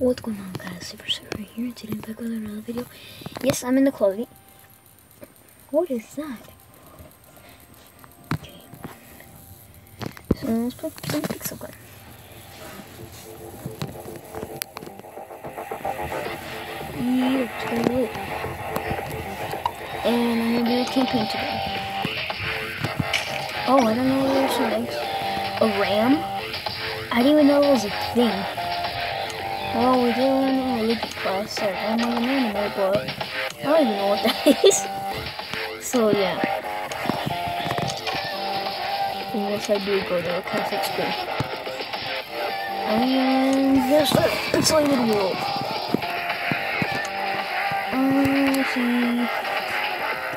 What's going on guys, Super Super here and today I'm back with another video. Yes, I'm in the closet. What is that? Okay. So let's put some pixel gun. Yeah. And I'm gonna do a campaign today. Oh, I don't know what some eggs. A ram? I didn't even know it was a thing. Well, we're doing a religion class, so I'm not an anime, but I don't even know what that is. So, yeah. Unless I do go to a Catholic school. And there's the insulated world. Uh, let's see.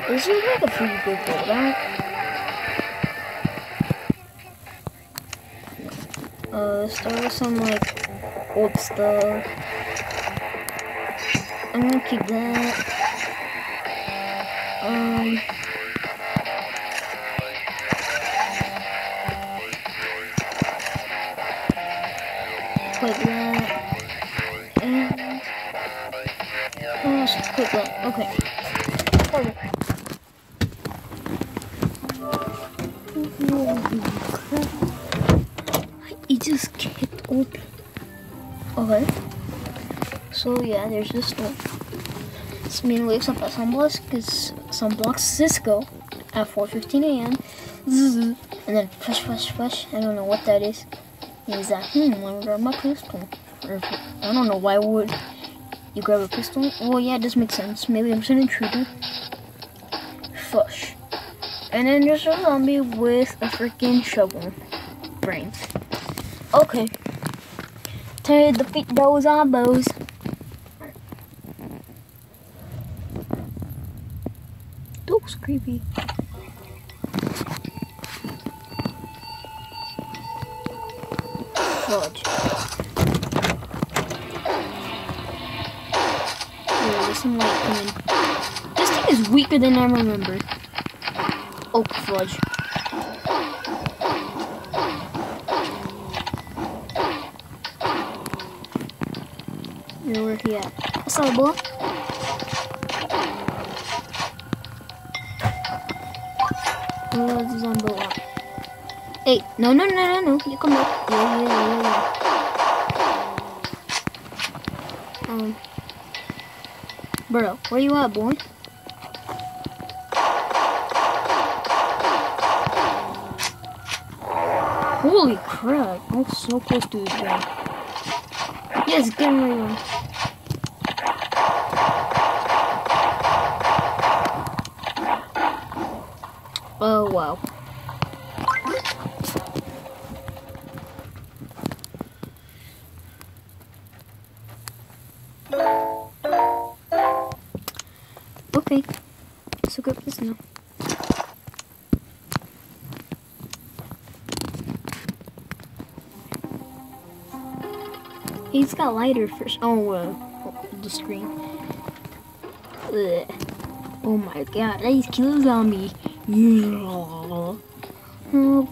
This is like a pretty good loadout. Uh, let's start with some like old stuff. I'm gonna keep that. Um. Put that. And. Let's put that. Okay. So yeah, there's this one. Smeen wakes up at Sunblocks because Sunblocks Cisco at 4:15 a.m. And then flash, flash, flash. I don't know what that is. He's like, hmm, let me grab my pistol. I don't know why would you grab a pistol. Well, yeah, it does make sense. Maybe I'm just an intruder. Flush. And then there's a zombie with a freaking shovel. Brains. Okay. To defeat those zombos. That was creepy. Fudge. This thing is weaker than I remember. Oh, fudge. Yeah, where he at? Saw the boy. Where's the zombie at? Hey, no, no, no, no, no. You come back. Yeah, yeah, yeah. Um, bro, where you at, boy? Holy crap! I was so close to this guy. Yes, right on. Oh wow. He's got lighter first. Oh, uh, the screen. Ugh. Oh my god, he's kill zombie. Yeah. Oh,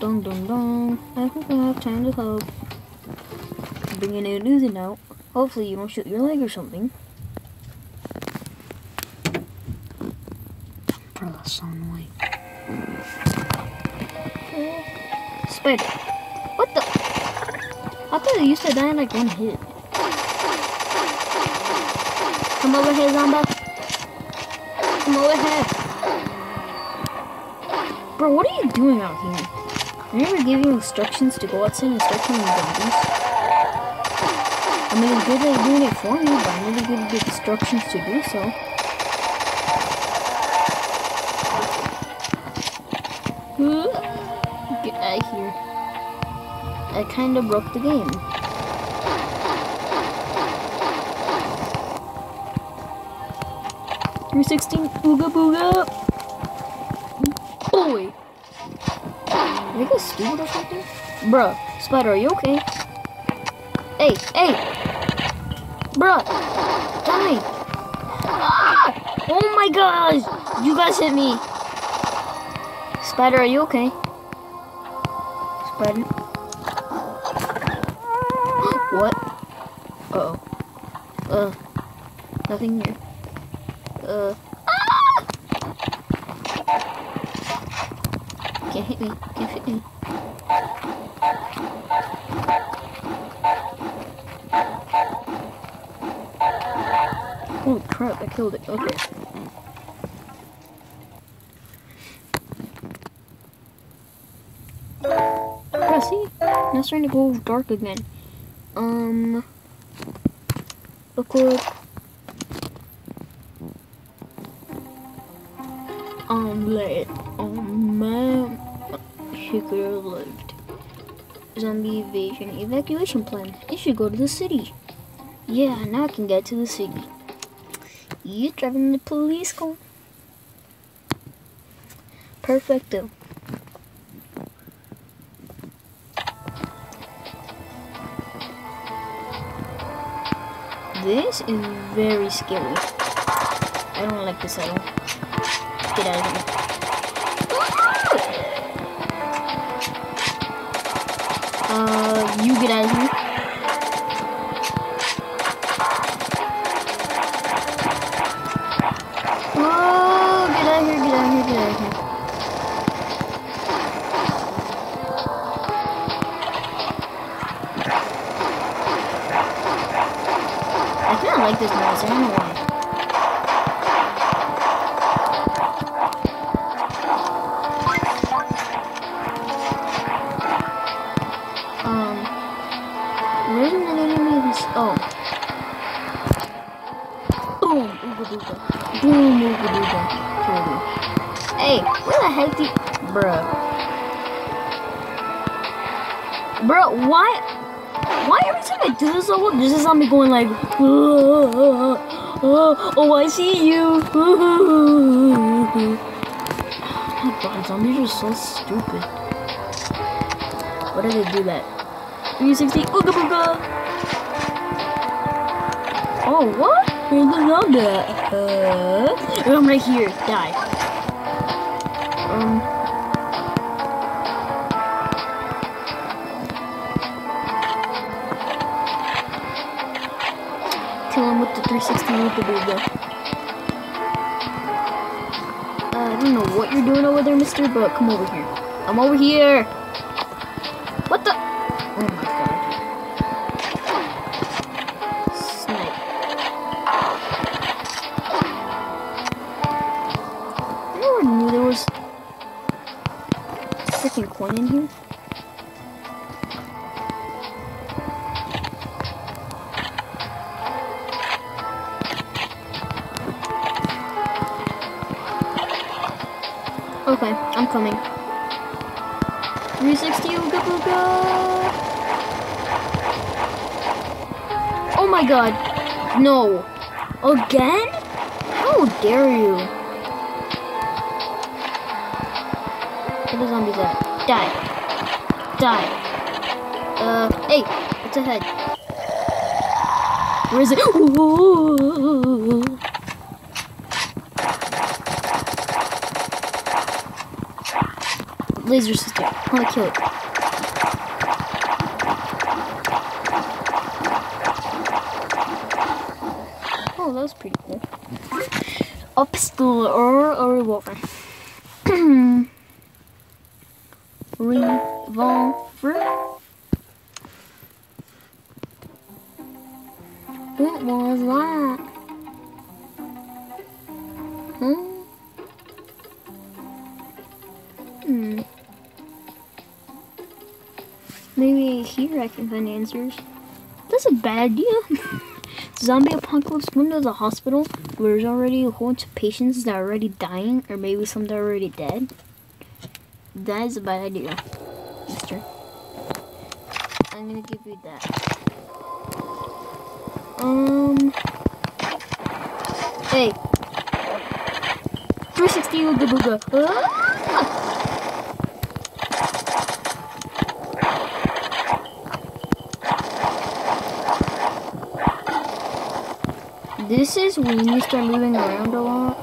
dong dong dong. I hope I have time to help. Bringing a news note. Hopefully you don't shoot your leg or something. Spider. What the? I thought you used to die in like one hit. Come over here, zombie. Come over here. Bro, what are you doing out here? I never gave you instructions to go outside and start killing zombies. I mean, it's good you're doing it for me, but I never gave you instructions to do so. Get out of here. I kind of broke the game. Three sixteen, booga booga. Boy, are you guys stupid or something? Bruh, Spider, are you okay? Hey, hey, bruh, die! Ah! Oh my gosh, you guys hit me. Spider, are you okay? Spider. What? Uh oh. Uh, nothing here. Can't hit me. Can't hit me. Holy crap, I killed it. Okay. Yeah, see? Now it's starting to go dark again. Um, look what Oh man, she could have lived. Zombie evasion evacuation plan. I should go to the city. Yeah, now I can get to the city. You driving the police car? Perfecto. This is very scary. I don't like this at all. Get out of here. Uh, you get out here. Oh, get out here, get out here, get out of here. I kind of like this noise, I don't know why. Bruh, why... Why every time I do this level, there's a zombie going like... Oh, oh, oh I see you. Oh god, zombies are so stupid. Why did they do that? 360 Ooga Booga! Oh, what? Where's the zombie? Uh, I'm right here. Die. Um. Kill him with the 360 Ooga Booga. Uh, I don't know what you're doing over there, mister, but come over here. I'm over here! Okay, I'm coming. 360 Ooga Booga! Oh my god! No! Again? How dare you? Where the zombies at? Die. Die. Uh, hey! What's ahead? Where is it? Laser system. I wanna kill it. Oh, that was pretty cool. A pistol or a revolver. revolver. What was that? Hmm. Can find answers. That's a bad idea. Zombie apocalypse when there's a hospital where there's already a whole bunch of patients that are already dying, or maybe some that are already dead. That is a bad idea, mister. I'm gonna give you that. Um. Hey. 360 Ooga Booga. Ah! This is when you start moving around a lot.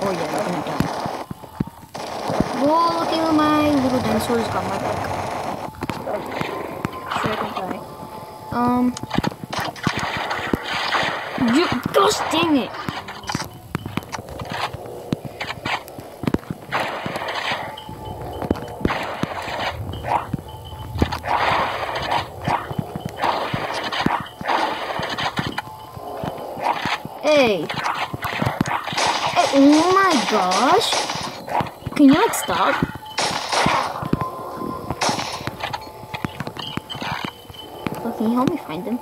Oh yeah, you're gonna die. Whoa, look at my little dinosaurs got my back. Sure, I can die. Um. You, gosh dang it! Hey! Oh my gosh! Can you like stop? Oh, can you help me find them?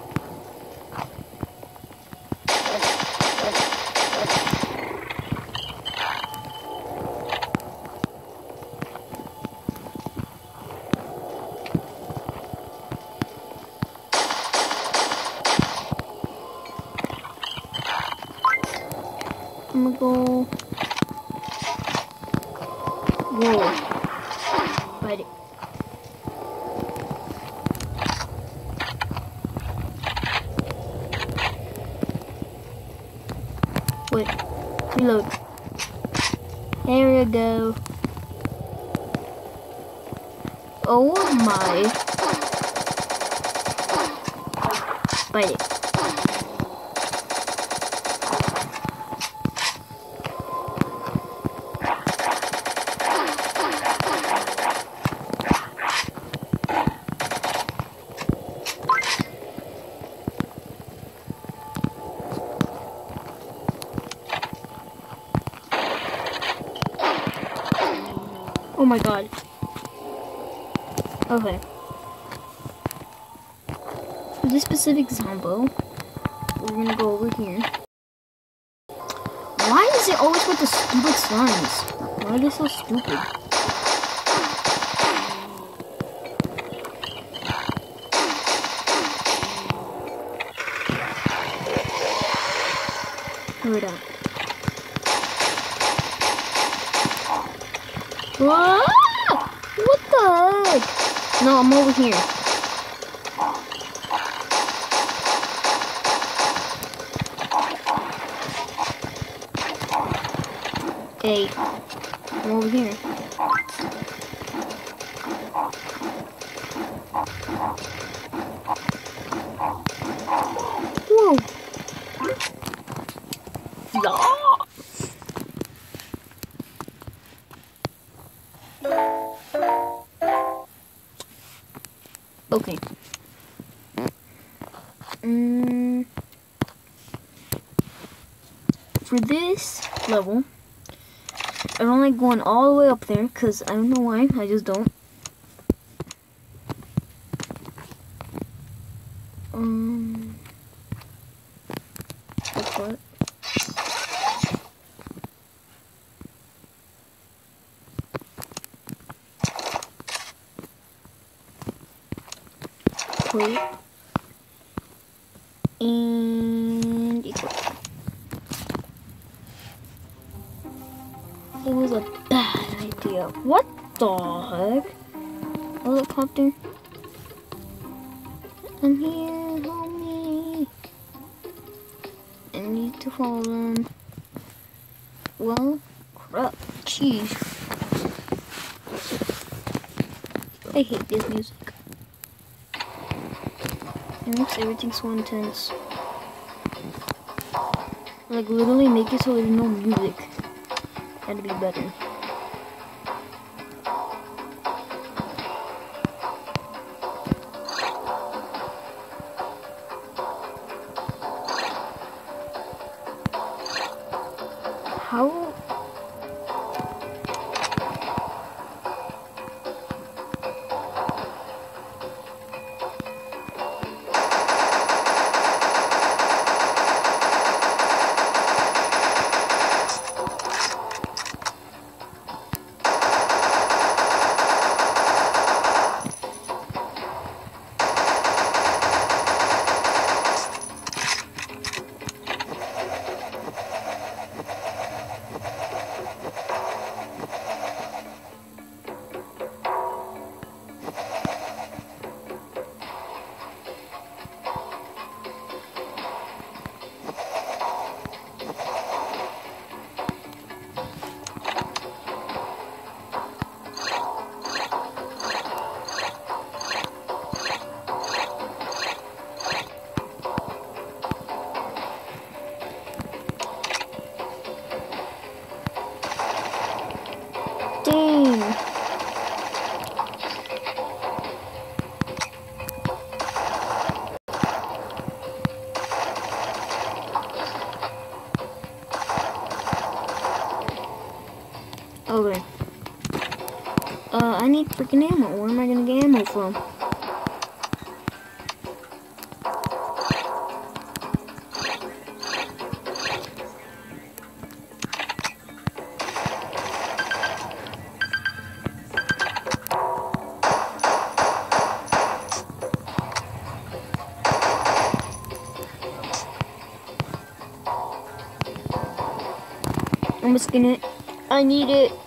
Wait. Reload. There we go. Oh my. Bite Oh my god. Okay. For this specific zombo, we're gonna go over here. Why is it always with the stupid slimes? Why are they so stupid? Hurry up. What? The heck? No, I'm over here. Hey, I'm over here. Okay. Mm, for this level, I don't like going all the way up there because I don't know why. I just don't. Um, what? And. It was a bad idea. What the heck? Helicopter? I'm here, help me. I need to follow them. Well, crap, jeez. I hate this music. It makes everything so intense. Like literally make it so there's no music. That'd be better. How freaking ammo. Where am I gonna get ammo from? I'm just gonna. I need it.